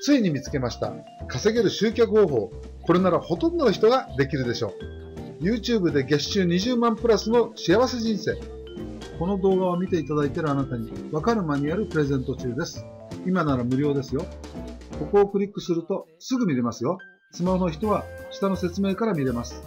ついに見つけました。稼げる集客方法。これならほとんどの人ができるでしょう。YouTube で月収20万プラスの幸せ人生。この動画を見ていただいているあなたに、わかるマニュアルプレゼント中です。今なら無料ですよ。ここをクリックするとすぐ見れますよ。スマホの人は下の説明から見れます。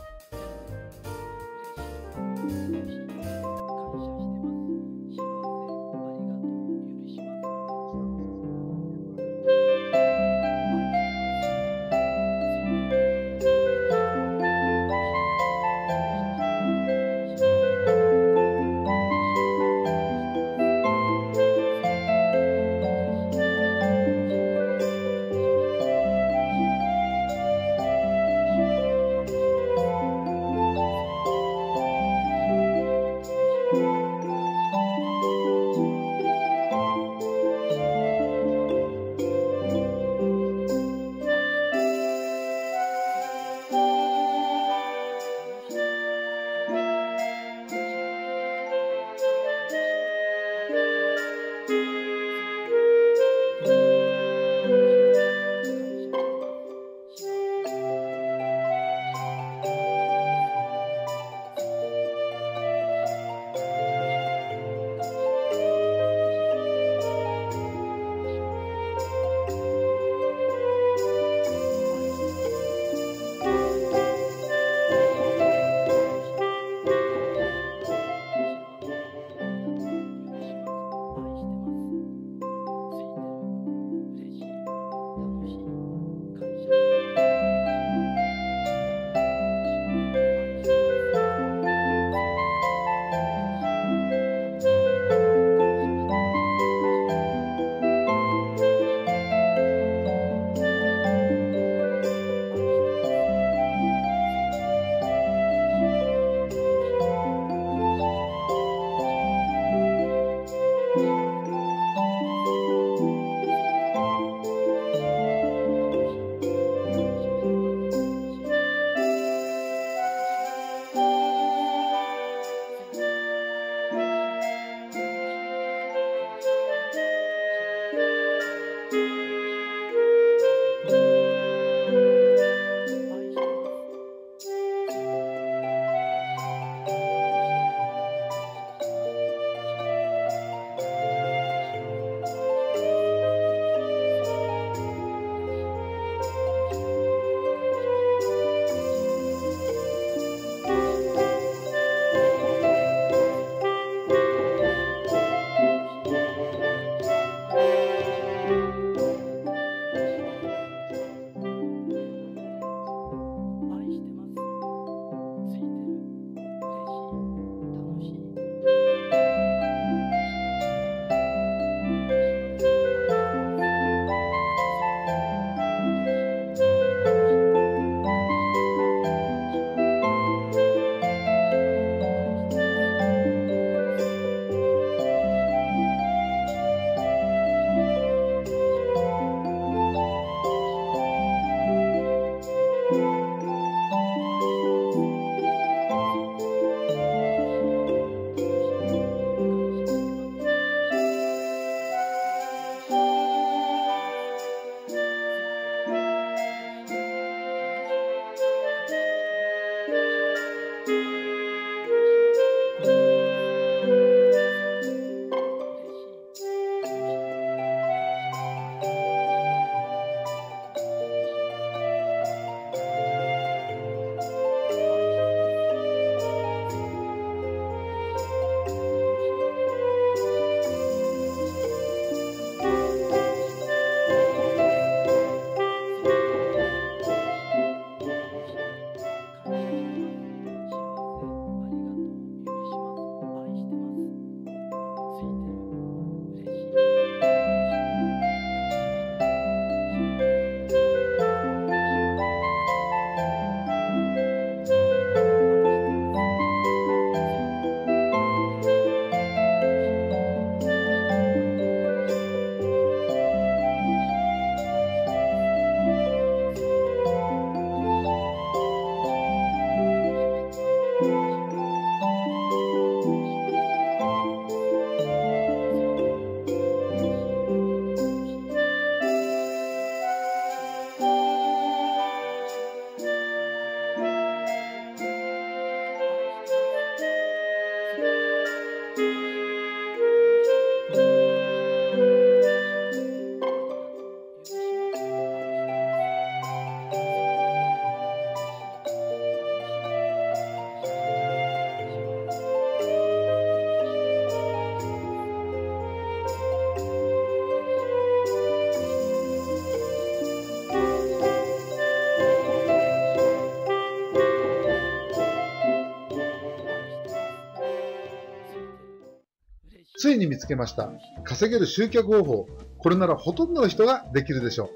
ついに見つけました。稼げる集客方法。これならほとんどの人ができるでしょ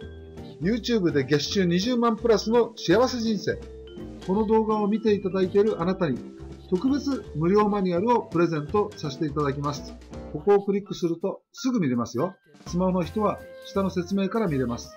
う。YouTube で月収20万プラスの幸せ人生。この動画を見ていただいているあなたに、特別無料マニュアルをプレゼントさせていただきます。ここをクリックするとすぐ見れますよ。スマホの人は下の説明から見れます。